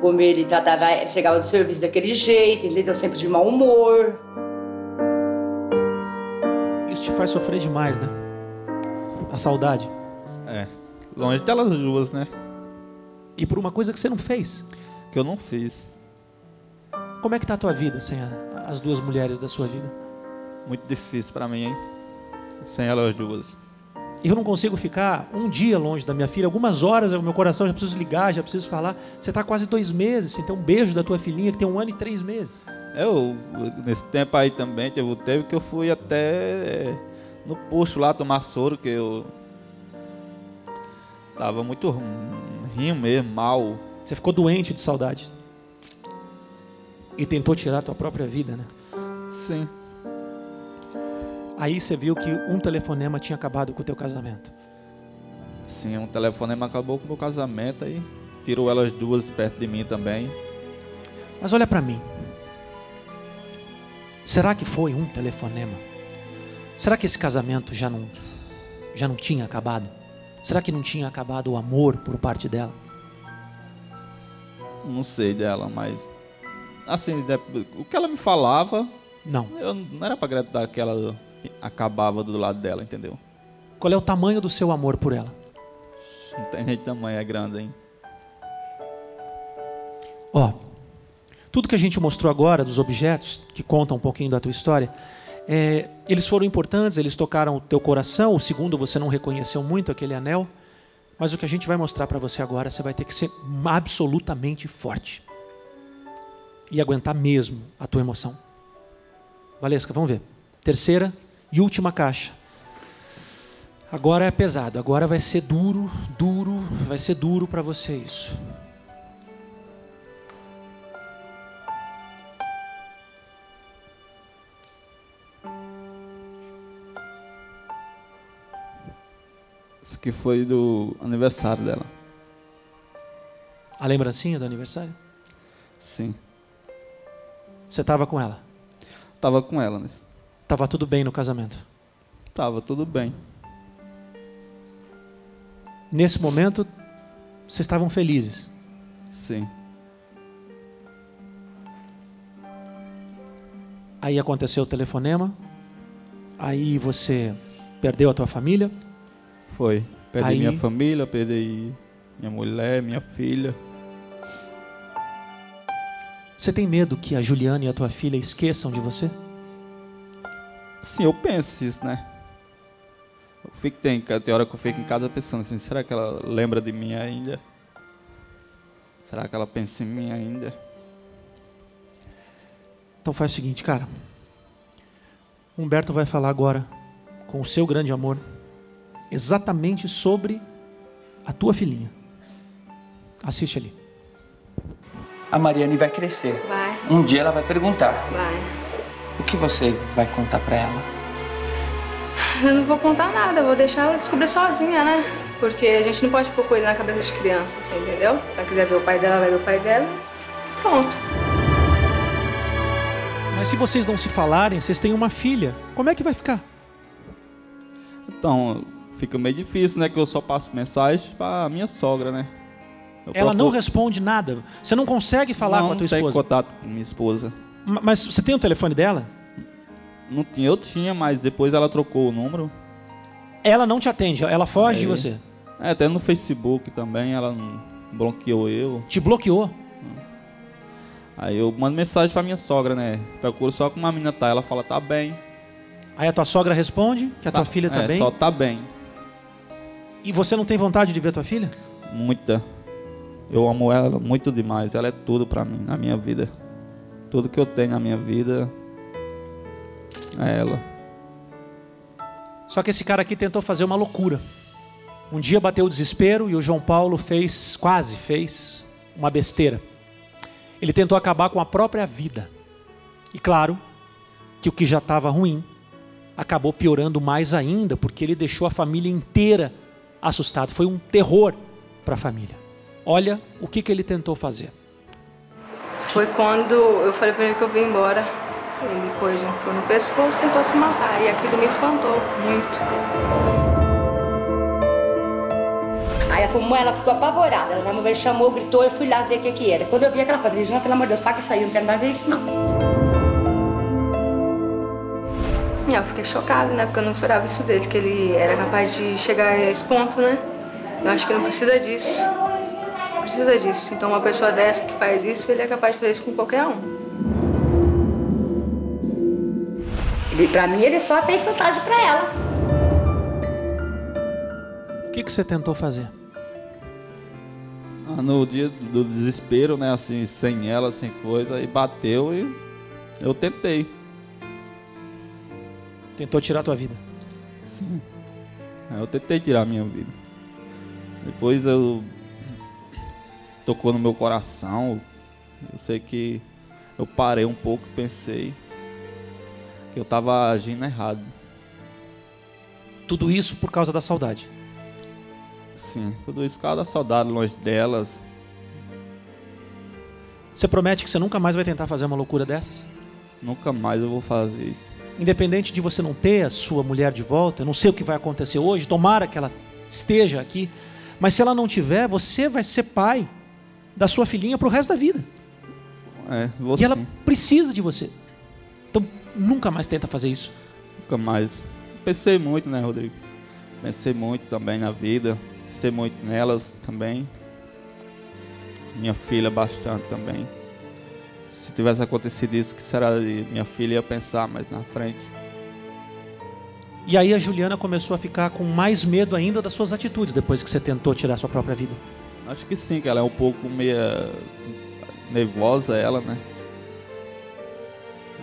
como ele tratava, ele chegava do serviço daquele jeito, entendeu? Sempre de mau humor. Isso te faz sofrer demais, né? A saudade. É. Longe delas duas, né? E por uma coisa que você não fez. Que eu não fiz. Como é que tá a tua vida sem a- as duas mulheres da sua vida? Muito difícil pra mim, hein? Sem elas duas. Eu não consigo ficar um dia longe da minha filha, algumas horas, o meu coração já preciso ligar, já preciso falar. Você está quase dois meses, sem ter um beijo da tua filhinha que tem um ano e três meses. Eu, nesse tempo aí também, teve tempo que eu fui até no posto lá tomar soro, que eu tava muito rim mesmo, mal. Você ficou doente de saudade. E tentou tirar a tua própria vida, né? Sim. Aí você viu que um telefonema tinha acabado com o teu casamento. Sim, um telefonema acabou com o meu casamento aí. Tirou elas duas perto de mim também. Mas olha para mim. Será que foi um telefonema? Será que esse casamento já não já não tinha acabado? Será que não tinha acabado o amor por parte dela? Não sei dela, mas. Assim, o que ela me falava. Não. Eu não era pra acreditar que ela acabava do lado dela, entendeu? Qual é o tamanho do seu amor por ela? Não tem nem tamanho, é grande, hein? Ó, tudo que a gente mostrou agora dos objetos que contam um pouquinho da tua história, é, eles foram importantes, eles tocaram o teu coração. O segundo você não reconheceu muito aquele anel, mas o que a gente vai mostrar para você agora, você vai ter que ser absolutamente forte e aguentar mesmo a tua emoção. Valesca, vamos ver. Terceira e última caixa. Agora é pesado, agora vai ser duro, duro, vai ser duro para você isso. Isso que foi do aniversário dela. A lembrancinha do aniversário? Sim. Você estava com ela? Tava com ela, né? Tava tudo bem no casamento? Tava tudo bem. Nesse momento, vocês estavam felizes? Sim. Aí aconteceu o telefonema, aí você perdeu a tua família, Foi. Perdi Aí- minha família, perdi minha mulher, minha filha. você tem medo que a Juliana e a tua filha esqueçam de você? Sim, eu penso isso, né? Eu fico, tem, tem hora que eu fico em casa pensando assim, será que ela lembra de mim ainda? Será que ela pensa em mim ainda? Então faz o seguinte, cara. Humberto vai falar agora com o seu grande amor exatamente sobre a tua filhinha. Assiste ali. A Mariane vai crescer. Vai, Um dia ela vai perguntar: vai. o que você vai contar pra ela? Eu não vou contar nada, eu vou deixar ela descobrir sozinha, né? Porque a gente não pode pôr coisa na cabeça de criança, você entendeu? Se ela quiser ver o pai dela, vai ver o pai dela. Pronto. Mas se vocês não se falarem, vocês têm uma filha. Como é que vai ficar? Então, fica meio difícil, né? Que eu só passo mensagem pra minha sogra, né? Eu Ela não procuro- responde nada. Você não consegue falar não, com a tua não tenho esposa. contato com minha esposa. Ma- Mas você tem o telefone dela? Não tinha, eu tinha, mas depois ela trocou o número. Ela não te atende, ela foge de Aí- você. É, até no Facebook também, ela não bloqueou eu. Te bloqueou. Aí eu mando mensagem pra minha sogra, né? Procuro só como a menina tá. Ela fala, tá bem. Aí a tua sogra responde que a tua filha tá é, bem. Só tá bem. E você não tem vontade de ver tua filha? Muita. Eu amo ela muito demais. Ela é tudo pra mim, na minha vida. Tudo que eu tenho na minha vida é ela. Só que esse cara aqui tentou fazer uma loucura. Um dia bateu o desespero e o João Paulo fez, quase fez, uma besteira. Ele tentou acabar com a própria vida. E claro que o que já estava ruim acabou piorando mais ainda, porque ele deixou a família inteira assustado. Foi um terror para a família. Olha o que, que ele tentou fazer. Foi quando eu falei pra ele que eu vim embora. Ele pôs um fio no pescoço e tentou se matar. E aquilo me espantou muito. Aí a mãe, ela ficou apavorada. Ela me chamou, gritou, eu fui lá ver o que que era. Quando eu vi aquela coisa, eu disse, pelo amor de Deus, para que saiu, não quero mais ver isso não. E eu fiquei chocada, né? Porque eu não esperava isso dele, que ele era capaz de chegar a esse ponto, né? Eu acho que não precisa disso. Não precisa disso. Então uma pessoa dessa que faz isso, ele é capaz de fazer isso com qualquer um. Ele, pra mim, ele só fez chantagem pra ela. O que, que você tentou fazer? Ah, no dia do desespero, né, assim, sem ela, sem coisa, aí bateu e eu tentei. Tentou tirar a tua vida. Sim. É, Eu tentei tirar a minha vida. Depois eu tocou no meu coração. Eu sei que eu parei um pouco e pensei que eu tava agindo errado. Tudo isso por causa da saudade. Sim, tudo isso por causa da saudade longe delas. Você promete que você nunca mais vai tentar fazer uma loucura dessas? Nunca mais eu vou fazer isso. Independente de você não ter a sua mulher de volta, não sei o que vai acontecer hoje, tomara que ela esteja aqui, mas se ela não tiver, você vai ser pai da sua filhinha pro resto da vida. É, E ela sim. precisa de você. Então nunca mais tenta fazer isso. Nunca mais. Pensei muito, né, Rodrigo? Pensei muito também na vida. Pensei muito nelas também. Minha filha bastante também. Se tivesse acontecido isso, que será de minha filha ia pensar mais na frente. E aí a Juliana começou a ficar com mais medo ainda das suas atitudes depois que você tentou tirar sua própria vida. Acho que sim, que ela é um pouco meia nervosa, ela, né?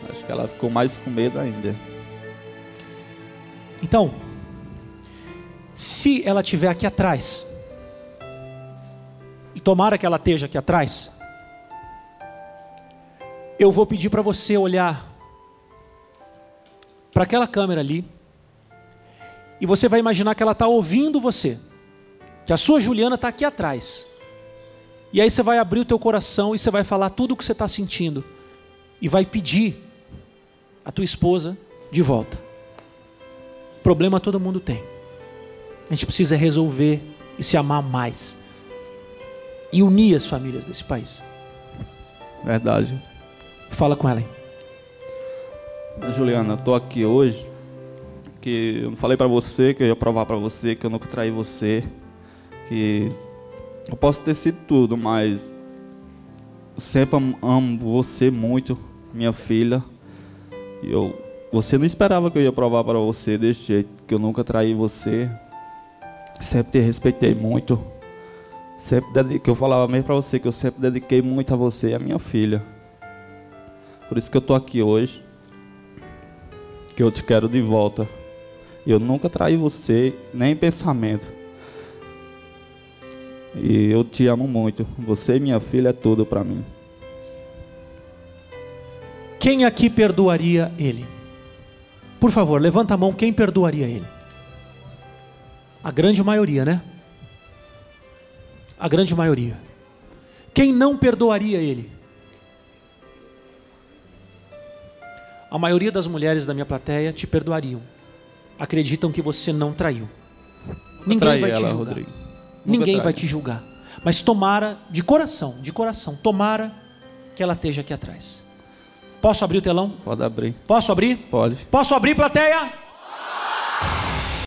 Acho que ela ficou mais com medo ainda. Então, se ela estiver aqui atrás, e tomara que ela esteja aqui atrás, eu vou pedir para você olhar para aquela câmera ali, e você vai imaginar que ela está ouvindo você, que a sua Juliana está aqui atrás. E aí você vai abrir o teu coração e você vai falar tudo o que você está sentindo, e vai pedir a tua esposa de volta. Problema todo mundo tem. A gente precisa resolver e se amar mais. E unir as famílias desse país. Verdade. Fala com ela. Juliana, eu tô aqui hoje que eu falei pra você que eu ia provar pra você que eu nunca traí você, que eu posso ter sido tudo, mas eu sempre am- amo você muito, minha filha. E eu você não esperava que eu ia provar pra você desse jeito, que eu nunca traí você. Sempre te respeitei muito. Sempre que eu falava mesmo pra você que eu sempre dediquei muito a você e a minha filha. Por isso que eu tô aqui hoje que eu te quero de volta. Eu nunca traí você, nem em pensamento. E eu te amo muito. Você minha filha é tudo pra mim. Quem aqui perdoaria ele? Por favor, levanta a mão quem perdoaria ele. A grande maioria, né? A grande maioria. Quem não perdoaria ele? A maioria das mulheres da minha plateia te perdoariam. Acreditam que você não traiu. Ninguém traí vai te ela, julgar. Rodrigo. Nunca Ninguém vai te julgar. Mas tomara, de coração, de coração, tomara que ela esteja aqui atrás. Posso abrir o telão? Pode abrir. Posso abrir? Pode. Posso abrir, plateia?